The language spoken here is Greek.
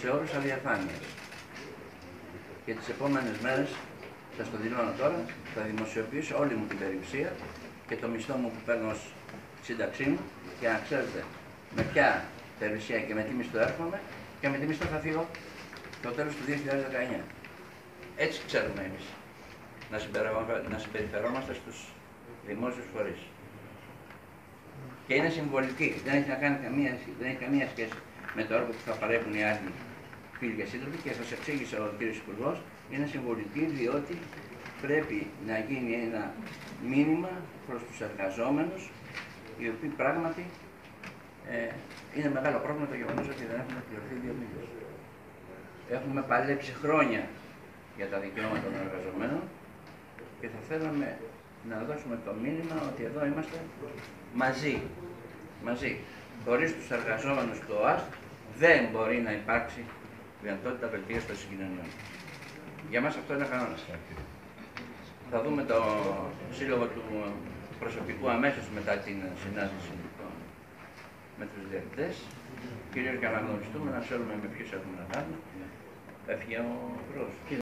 σε όρους αδιαφάνειας. Και τις επόμενες μέρες, σας το δηλώνω τώρα, θα δημοσιοποιήσω όλη μου την περιουσία και το μισθό μου που παίρνω ως σύνταξή μου για να ξέρετε με ποια περιουσία και με τι μισθό έρχομαι και με τι μισθό θα φύγω το τέλος του 2019. Έτσι ξέρουμε εμείς να, να συμπεριφερόμαστε στους δημόσιους φορείς. Και είναι συμβολική, δεν έχει, να κάνει καμία, δεν έχει καμία σχέση με το έργο που θα παρέχουν οι άλλοι φίλοι και σύντροφοι και σας εξήγησε ο κ. Υπουργός, είναι συμβολική διότι πρέπει να γίνει ένα μήνυμα προς τους εργαζόμενους οι οποίοι πράγματι ε, είναι μεγάλο πρόβλημα το γεγονός ότι δεν έχουν πληρωθεί δύο μήνες. Έχουμε παλέψει χρόνια για τα δικαιώματα των εργαζομένων και θα θέλαμε να δώσουμε το μήνυμα ότι εδώ είμαστε μαζί. μαζί. Χωρίς τους εργαζόμενους του ΟΑΣΤ δεν μπορεί να υπάρξει δυνατότητα βελτίωσης των συγκοινωνιών. Για μας αυτό είναι κανόνας. Θα δούμε το σύλλογο του προσωπικού αμέσως μετά την συνάντηση με τους διευθυντές, κυρίως για να γνωριστούμε, να ξέρουμε με ποιους έχουμε να κάνουμε. Έφυγε ο